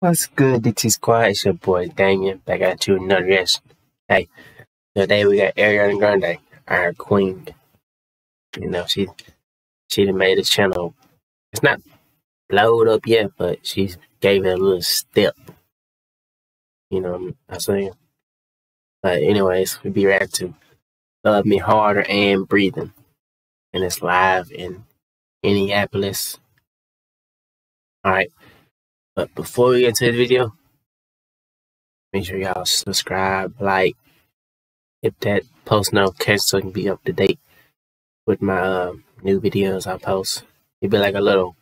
What's good, DT Squad? It's your boy Damion back at you another reaction. Hey, today we got Ariana Grande, our queen. You know, she she done made a channel. It's not blowed up yet, but she gave it a little step. You know what I'm saying? But anyways, we be right to Love Me Harder and Breathing. And it's live in Indianapolis. Alright. But before we get to the video, make sure y'all subscribe, like, hit that post notification so you can be up to date with my uh, new videos I post. It'd be like a little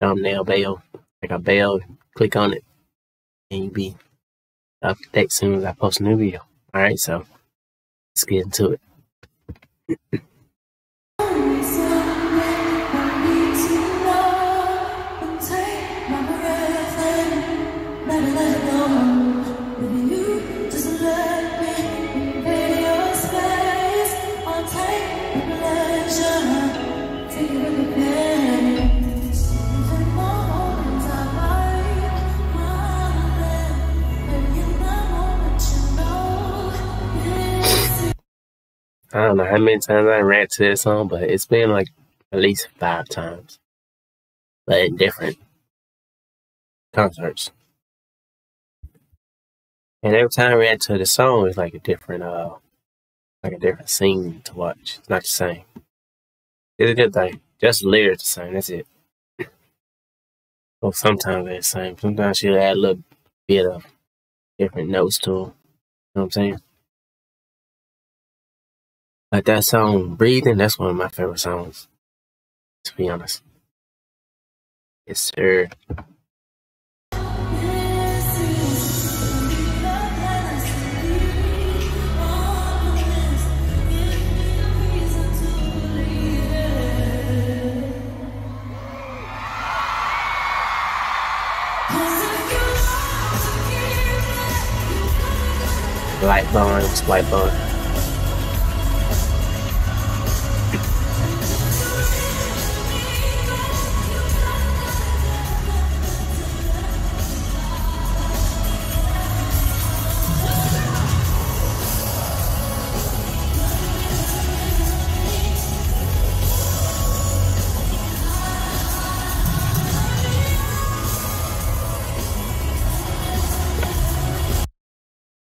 thumbnail bell, like a bell. Click on it, and you be up to date soon as I post a new video. All right, so let's get into it. Know how many times I ran to this song, but it's been like at least five times. But in different concerts. And every time I ran to the song, it's like a different uh like a different scene to watch. It's not the same. It's a good thing. Just lyrics the same, that's it. Well sometimes they're the same. Sometimes she'll add a little bit of different notes to them. You know what I'm saying? Like that song, Breathing, that's one of my favorite songs, to be honest. Yes, sir. Light bond, light bond.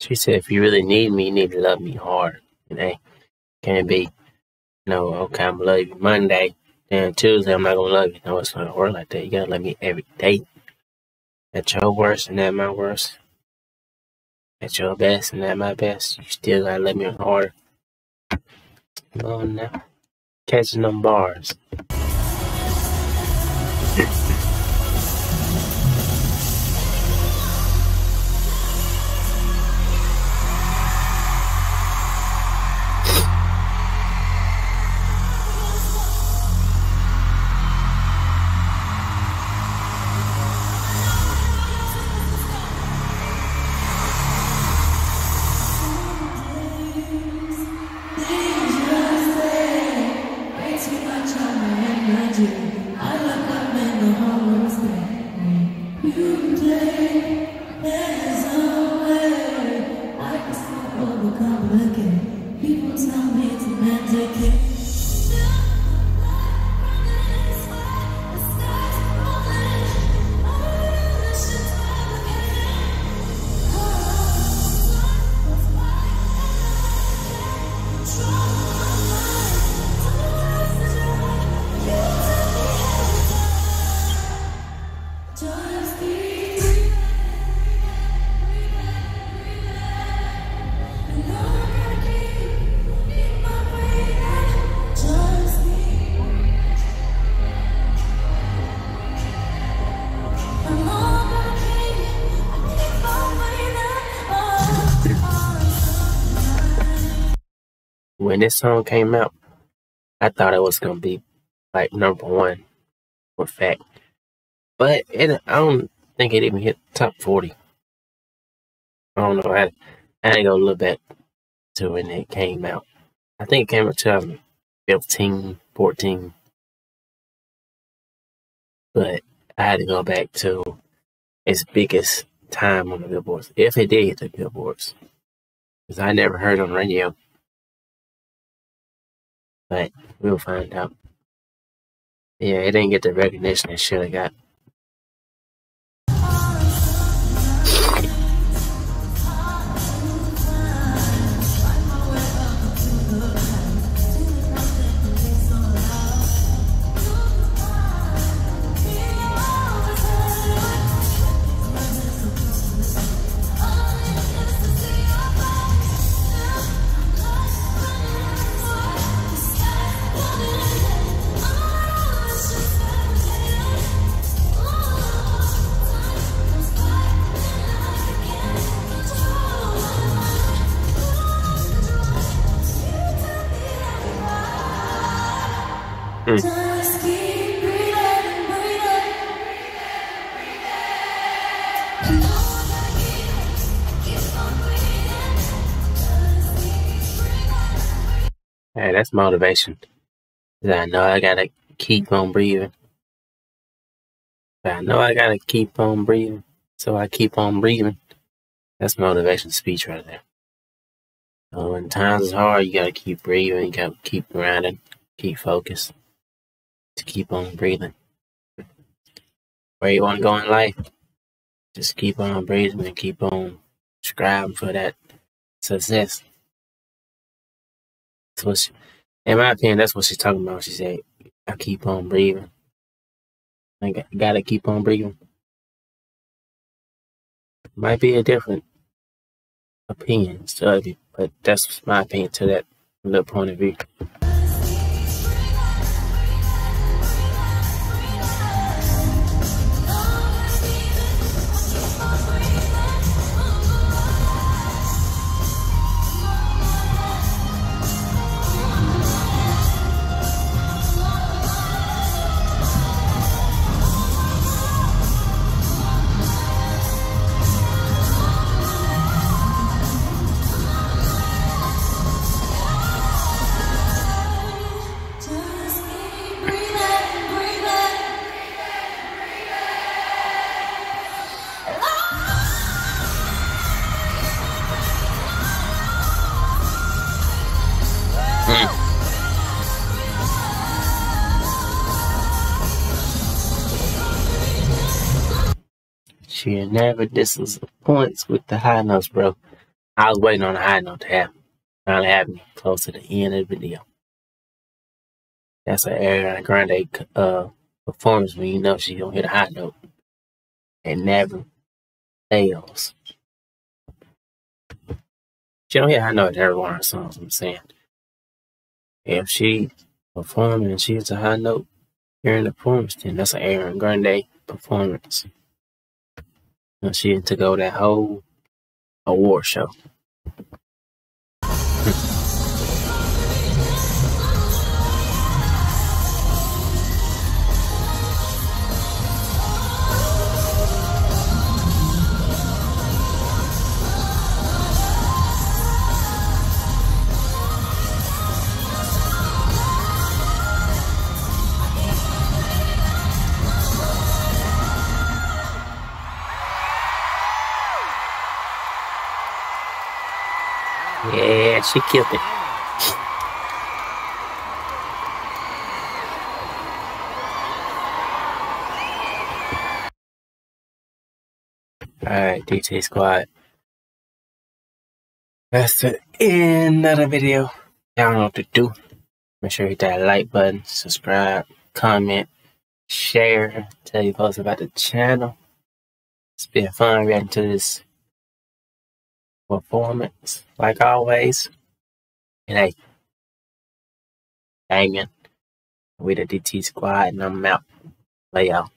She said, if you really need me, you need to love me hard. And hey, can't be, you know, okay, I'm gonna love you Monday, then Tuesday I'm not gonna love you. No, it's not gonna work like that. You gotta love me every day. At your worst and at my worst. At your best and at my best. You still gotta love me harder. Come on now. Catching them bars. again. Tell me to mend again. When this song came out, I thought it was gonna be like number one for fact. But it, I don't think it even hit top forty. I don't know. I, I ain't gonna look back to when it came out. I think it came out 2015, 14. But I had to go back to its biggest time on the billboards. If it did hit the billboards. Because I never heard on radio. But we'll find out. Yeah, it didn't get the recognition it should have got. Hey, that's motivation. I know I gotta keep on breathing. I know I gotta keep on breathing. So I keep on breathing. That's motivation speech right there. So when times is hard, you gotta keep breathing, you gotta keep grinding, keep focused to keep on breathing. Where you want to go in life, just keep on breathing and keep on striving for that success. She, in my opinion, that's what she's talking about. She said, I keep on breathing. I gotta keep on breathing. Might be a different opinion to other, but that's my opinion to that little point of view. She never disappoints with the high notes, bro. I was waiting on the high note to happen. Finally happened close to the end of the video. That's an Ariana Grande uh, performance when you know she's gonna hit a high note. It never fails. She don't hit high note every one of her songs, I'm saying. If she performing and she hits a high note during the performance, then that's an Ariana Grande performance. And she had to go that whole award show. Alright, DT Squad. That's the end of the video. Y'all know what to do. Make sure you hit that like button, subscribe, comment, share, tell your folks about the channel. It's been fun reacting to this performance, like always. And I hey, Damion, we the DT squad, and I'm out. Lay out.